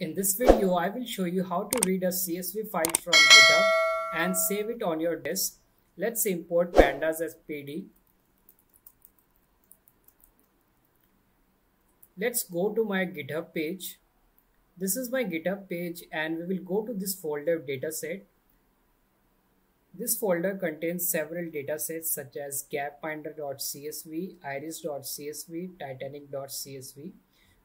In this video, I will show you how to read a CSV file from GitHub and save it on your disk. Let's import pandas as PD. Let's go to my GitHub page. This is my GitHub page and we will go to this folder dataset. This folder contains several datasets such as gapminder.csv, iris.csv, titanic.csv.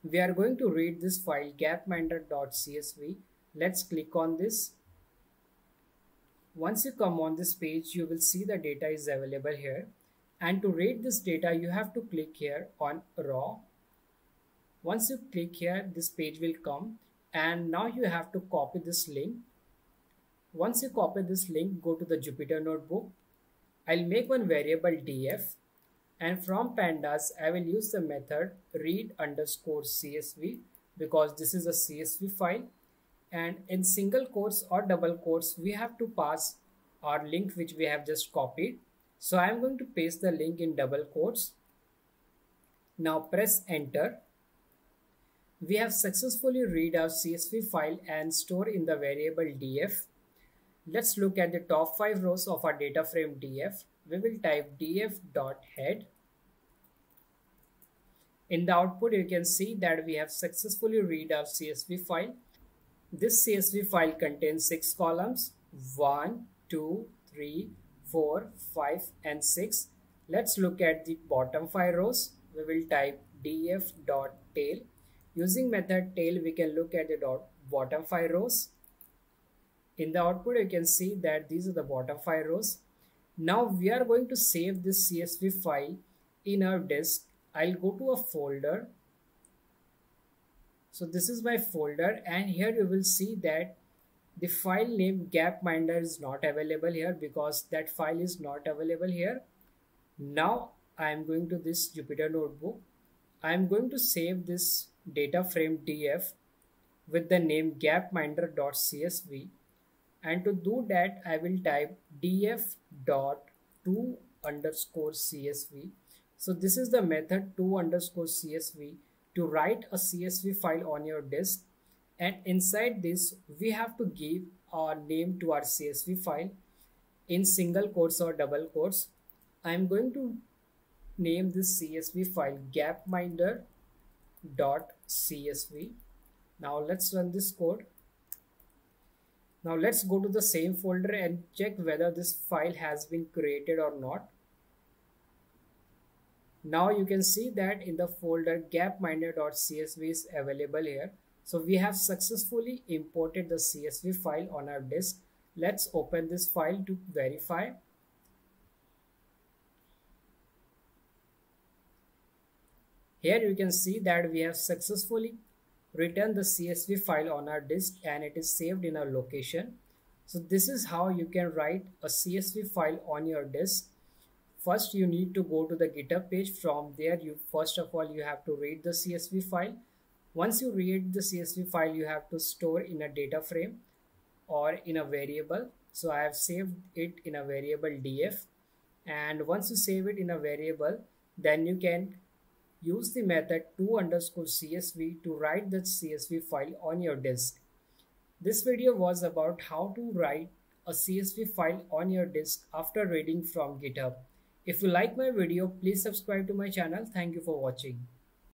We are going to read this file gapminder.csv. Let's click on this. Once you come on this page, you will see the data is available here. And to read this data, you have to click here on raw. Once you click here, this page will come and now you have to copy this link. Once you copy this link, go to the Jupyter notebook. I'll make one variable df and from pandas I will use the method read underscore CSV because this is a CSV file and in single quotes or double quotes we have to pass our link which we have just copied. So I am going to paste the link in double quotes. Now press enter. We have successfully read our CSV file and store in the variable df. Let's look at the top 5 rows of our data frame df we will type df.head. In the output, you can see that we have successfully read our CSV file. This CSV file contains six columns, one, two, three, four, five, and 6. Let's look at the bottom 5 rows. We will type df.tail. Using method tail, we can look at the bottom 5 rows. In the output, you can see that these are the bottom 5 rows. Now we are going to save this CSV file in our disk. I'll go to a folder. So this is my folder and here you will see that the file name gapminder is not available here because that file is not available here. Now I am going to this Jupyter notebook. I am going to save this data frame df with the name gapminder.csv and to do that I will type df dot to underscore csv. So this is the method to underscore csv to write a csv file on your disk. And inside this we have to give our name to our csv file in single quotes or double quotes. I'm going to name this csv file gapminder dot csv. Now let's run this code now let's go to the same folder and check whether this file has been created or not. Now you can see that in the folder gapminder.csv is available here. So we have successfully imported the CSV file on our disk. Let's open this file to verify. Here you can see that we have successfully return the CSV file on our disk and it is saved in our location. So this is how you can write a CSV file on your disk. First, you need to go to the GitHub page. From there, you first of all, you have to read the CSV file. Once you read the CSV file, you have to store in a data frame or in a variable. So I have saved it in a variable df. And once you save it in a variable, then you can Use the method to underscore CSV to write the CSV file on your disk. This video was about how to write a CSV file on your disk after reading from GitHub. If you like my video, please subscribe to my channel. Thank you for watching.